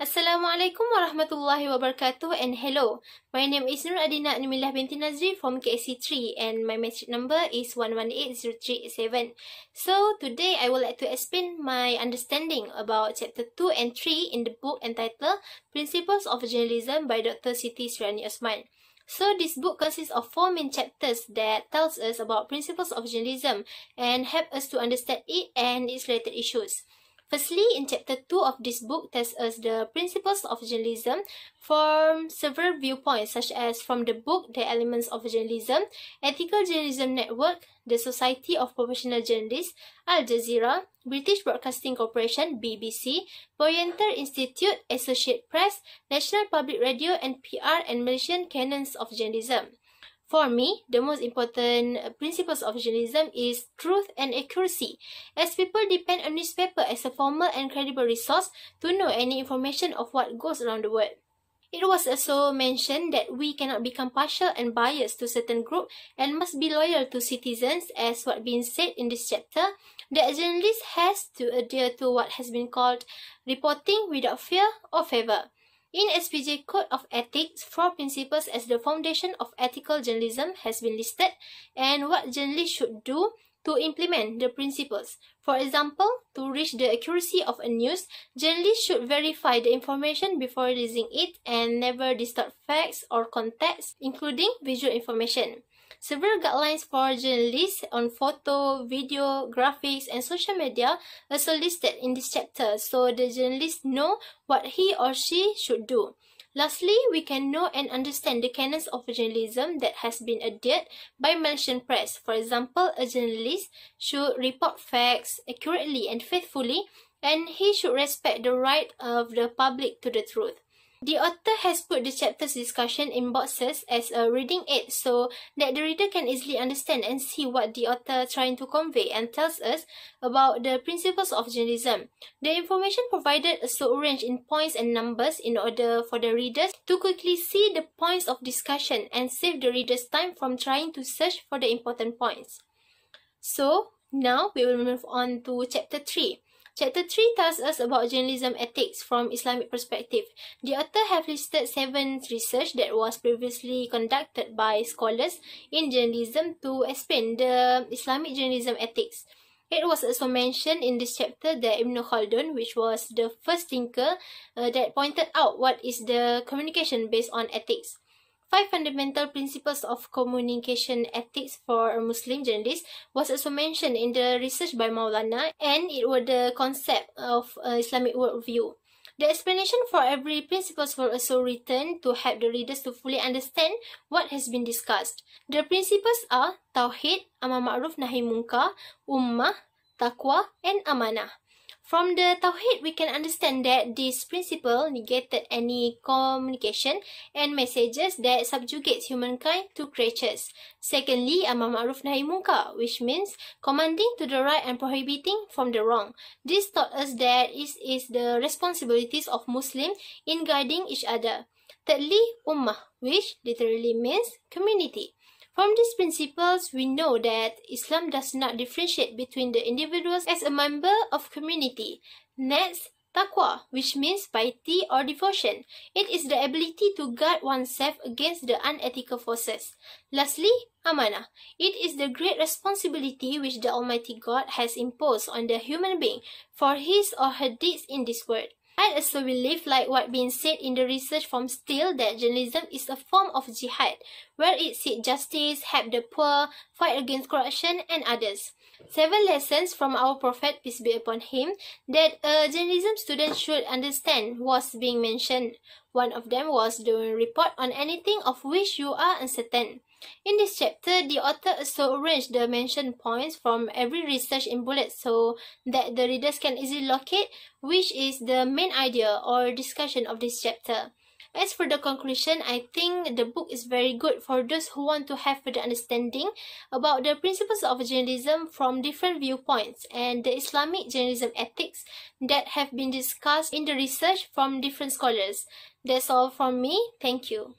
Assalamualaikum warahmatullahi wabarakatuh and hello. My name is Nur Adina Nimillah binti Nazri from KSC3 and my message number is 1180387. So today I would like to explain my understanding about chapter 2 and 3 in the book entitled Principles of Journalism by Dr. Siti Sriani Osman. So this book consists of four main chapters that tells us about principles of journalism and help us to understand it and its related issues. Firstly, in chapter 2 of this book tells us the principles of journalism from several viewpoints such as from the book The Elements of Journalism, Ethical Journalism Network, the Society of Professional Journalists, Al Jazeera, British Broadcasting Corporation BBC, Poynter Institute, Associate Press, National Public Radio and PR and Malaysian Canons of Journalism. For me, the most important principles of journalism is truth and accuracy, as people depend on newspaper as a formal and credible resource to know any information of what goes around the world. It was also mentioned that we cannot become partial and biased to certain group and must be loyal to citizens as what been said in this chapter, that a journalist has to adhere to what has been called reporting without fear or favor. In SPJ Code of Ethics, four principles as the foundation of ethical journalism has been listed and what journalists should do to implement the principles. For example, to reach the accuracy of a news, journalists should verify the information before releasing it and never distort facts or context, including visual information. Several guidelines for journalists on photo, video, graphics, and social media are also listed in this chapter so the journalists know what he or she should do. Lastly, we can know and understand the canons of journalism that has been adhered by Malaysian press. For example, a journalist should report facts accurately and faithfully, and he should respect the right of the public to the truth. The author has put the chapter's discussion in boxes as a reading aid so that the reader can easily understand and see what the author trying to convey and tells us about the principles of journalism. The information provided is so arranged in points and numbers in order for the readers to quickly see the points of discussion and save the reader's time from trying to search for the important points. So, now we will move on to chapter 3. Chapter 3 tells us about journalism ethics from Islamic perspective. The author have listed seven research that was previously conducted by scholars in journalism to explain the Islamic journalism ethics. It was also mentioned in this chapter that Ibn Khaldun, which was the first thinker uh, that pointed out what is the communication based on ethics five fundamental principles of communication ethics for a Muslim journalist was also mentioned in the research by Maulana and it was the concept of uh, Islamic worldview. The explanation for every principles were also written to help the readers to fully understand what has been discussed. The principles are Tauhid, Amar Ma'ruf Nahi Munkar, Ummah, Taqwa and Amanah. From the Tauhid, we can understand that this principle negated any communication and messages that subjugates humankind to creatures. Secondly, Amar Ma'ruf Nahi Munkar, which means commanding to the right and prohibiting from the wrong. This taught us that it is the responsibilities of Muslims in guiding each other. Thirdly, Ummah, which literally means community. From these principles, we know that Islam does not differentiate between the individuals as a member of community. Next, taqwa, which means piety or devotion. It is the ability to guard oneself against the unethical forces. Lastly, amanah. It is the great responsibility which the Almighty God has imposed on the human being for his or her deeds in this world. I also believe, like what been said in the research from Steele, that journalism is a form of jihad, where it seeks justice, help the poor, fight against corruption, and others. Seven lessons from our Prophet, peace be upon him, that a journalism student should understand was being mentioned. One of them was doing report on anything of which you are uncertain. In this chapter, the author also arranged the mentioned points from every research in bullets so that the readers can easily locate which is the main idea or discussion of this chapter. As for the conclusion, I think the book is very good for those who want to have further understanding about the principles of journalism from different viewpoints and the Islamic journalism ethics that have been discussed in the research from different scholars. That's all from me. Thank you.